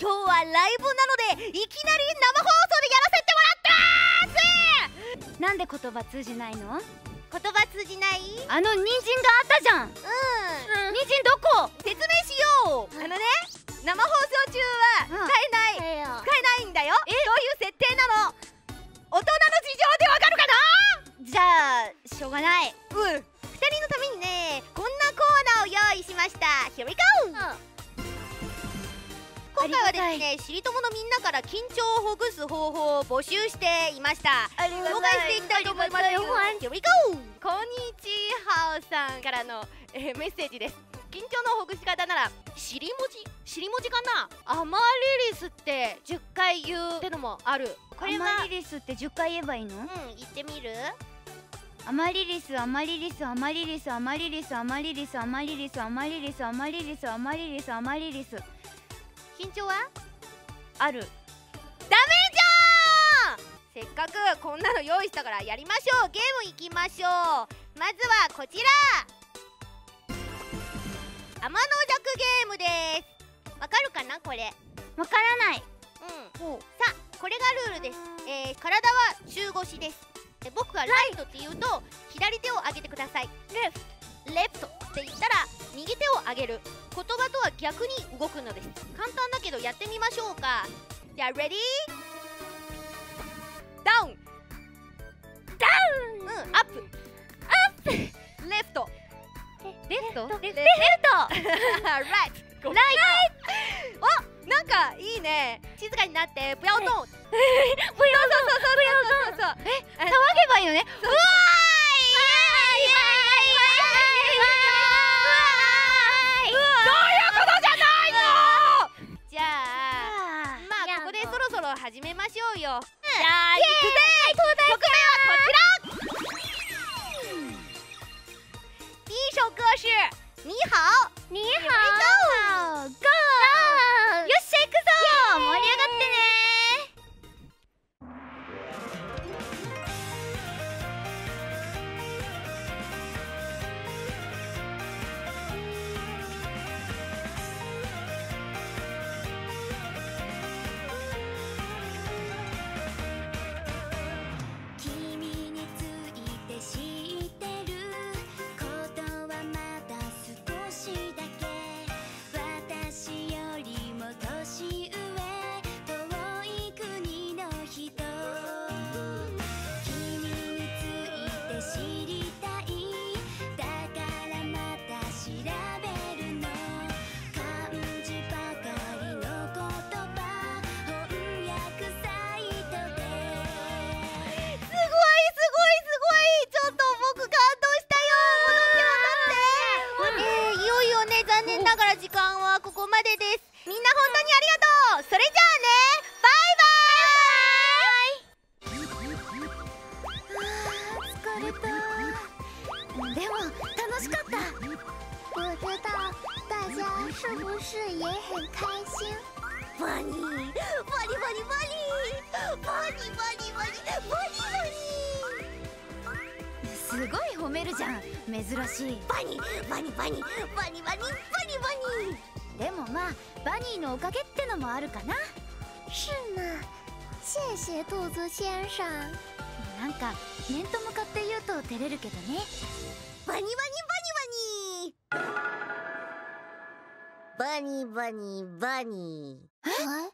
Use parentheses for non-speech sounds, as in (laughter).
今日はライブなのでいきなり生放送でやらせてもらってます。なんで言葉通じないの？言葉通じない？あの人参があったじゃん。うん。人参どこ？説明しよう。あのね生放送中は使えない、使えないんだよ。え？そういう設定なの？大人の事情でわかるかじゃあしょうがない。なうん。二人のためにねこんなコーナーを用意しました。Here we go! 今回はですねしりとものみんなから緊張をほぐす方法を募集していました。紹介していきたいと思います。よ!こんにちはさんからの、えーメッセージです。緊張のほぐし方なら尻文字尻文字かな？アマリリスって10回言うってのもある。これアはマリリスって10回言えばいいの？うん言ってみる？アマリリスアマリリスアマリリスアマリリスアマリリスアマリリスアマリリスアマリリスアマリリスアマリリス緊張は？ある。ダメじゃん！せっかくこんなの用意したからやりましょう。ゲーム行きましょう。まずはこちら。天の弱ゲームです。わかるかな？これ。わからない。うん。さあこれがルールです、えー、体は中腰です。で僕が right って言うと左手を上げてください。 left。left って言ったら右手を上げる。言葉とは逆に動くのです。簡単だけどやってみましょうか。じゃあ ready down down うん up up left？left？left！right riト！おなんかいいね。静かになって不要動ぷよ (laughs) そうそうそうそうそう。え騒げばいいのね。うわーろそろ始めましょうよ。じじゃあ行くぜ。曲名はこちら。第一首歌是你好に好はここまでですみんな本当にありがとうそれじゃあねバイバイ疲れた。でも楽しかった。我知道大家是不是也很开心？バニーバニバニバニバニバニバニバニすごい褒めるじゃん珍しいバニバニバニバニバニバニバニでもまあバニーのおかげってのもあるかな是呢。谢谢兔子先生。なんか面と向かって言うと照れるけどねバニバニバニバニバニバニバニえ？